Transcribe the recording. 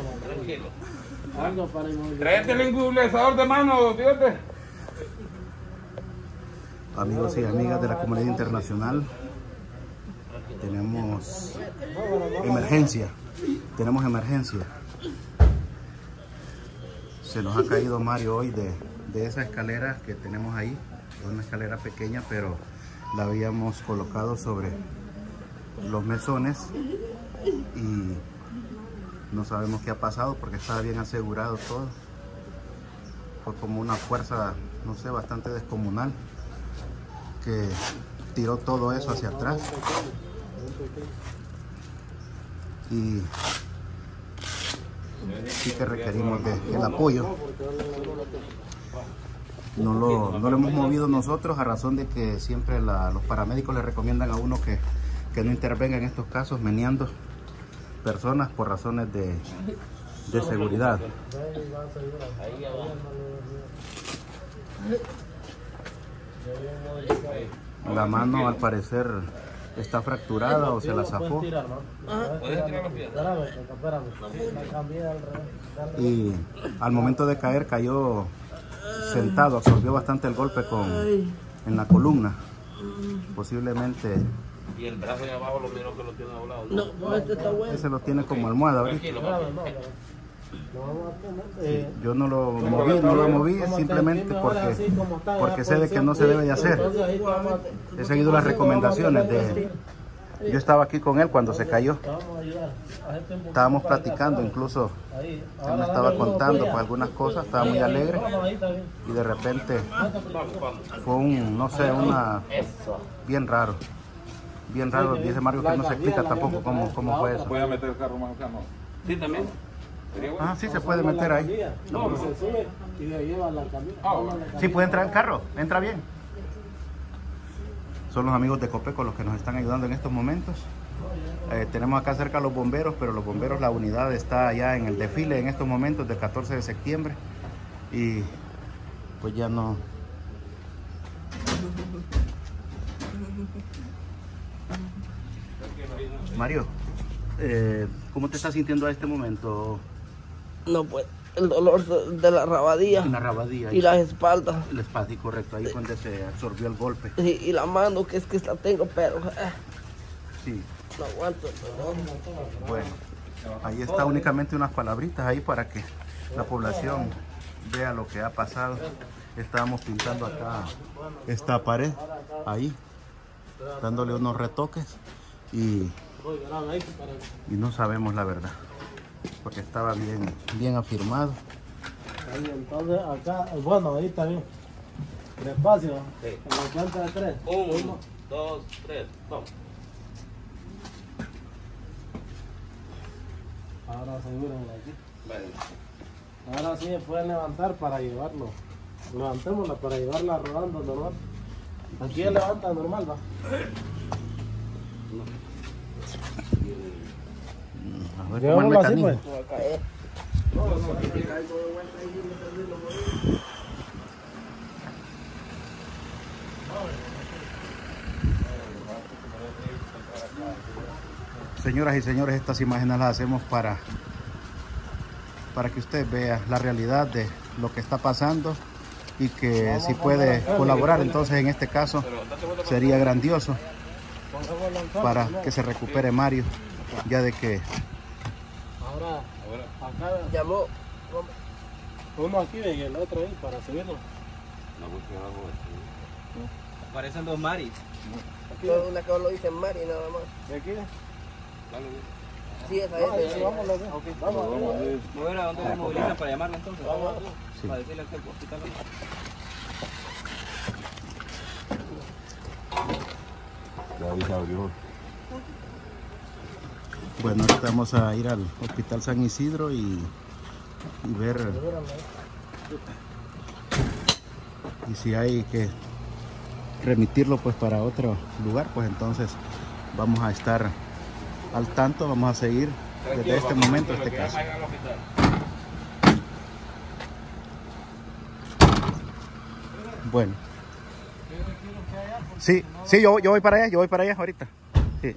Tranquilo. Algo para inmovilizar. Tráete el inmovilizador de mano, fíjate. Amigos y amigas de la comunidad internacional, tenemos emergencia. Tenemos emergencia. Se nos ha caído Mario hoy de, de esa escalera que tenemos ahí. Es una escalera pequeña, pero la habíamos colocado sobre los mesones y no sabemos qué ha pasado porque estaba bien asegurado todo. Fue como una fuerza, no sé, bastante descomunal que tiró todo eso hacia atrás. Y sí que requerimos el apoyo. No lo, no lo hemos movido nosotros a razón de que siempre los paramédicos le recomiendan a uno que, que no intervenga en estos casos meneando personas por razones de, de seguridad. La mano al parecer está fracturada o se la zafó. Y al momento de caer cayó sentado, absorbió bastante el golpe con, en la columna. Posiblemente Y el brazo de abajo lo miro que lo tiene doblado. No, pues este está bueno. ese lo tiene como almohada ahorita. No, no. Lo vamos a poner, eh, Yo no lo moví, no lo moví simplemente porque, así como está, porque sé de que no se debe de hacer. He seguido las recomendaciones de... Yo estaba aquí con él cuando se cayó. Estábamos platicando, incluso él me estaba contando pues, algunas cosas, estaba muy alegre y de repente fue un, no sé, una Eso. bien raro. Bien raro, dice Mario que no se explica tampoco cómo, cómo fue eso. A meter el carro más acá, ¿no? Sí, también. Ah, sí, se puede meter ahí. No, se sube y de ahí lleva la camilla. Ah, Sí, puede entrar en carro, entra bien. Son los amigos de Copeco los que nos están ayudando en estos momentos. Eh, tenemos acá cerca a los bomberos, pero los bomberos, la unidad está allá en el desfile en estos momentos del 14 de septiembre. Y pues ya no. Mario, eh, ¿cómo te estás sintiendo a este momento? No, pues el dolor de la rabadilla la rabadilla. y las espaldas El espacio, correcto, ahí fue donde se absorbió el golpe. y, y la mano que es que la tengo, pero eh, Sí, no aguanto el dolor. bueno. Ahí está únicamente unas palabritas ahí para que la población vea lo que ha pasado. Estábamos pintando acá esta pared, ahí, dándole unos retoques y, Y no sabemos la verdad, porque estaba bien, bien afirmado. Ahí, entonces acá, bueno, ahí está bien. Despacio, Sí. en la cuenta de tres. Uno, dos, tres, vamos. Ahora asegúrenlo aquí. Bueno. Ahora sí se puede levantar para llevarlo. Levantémosla para llevarla rodando normal. Aquí ya levanta normal, va. A ver cómo el así, pues. Señoras y señores, estas imágenes las hacemos para, para que usted vea la realidad de lo que está pasando y que si puede colaborar, entonces en este caso sería grandioso para ¿no? que se recupere Mario, ya de que Ahora, acá, Llamó. uno aquí y el otro ahí para subirlo. Parecen dos maris. Solo Una que lo dice Mari nada más. ¿De aquí? Sí, esa es. sí, vamos. Vamos, vamos. Voy a ver a dónde se movilizan para llamarla entonces. Sí. Para decirle bueno, ahorita vamos a ir al Hospital San Isidro y, y ver y si hay que remitirlo pues para otro lugar, pues entonces vamos a estar al tanto, vamos a seguir desde este momento este caso. Bueno. Sí, sí, yo, yo voy para allá, yo voy para allá ahorita. Sí.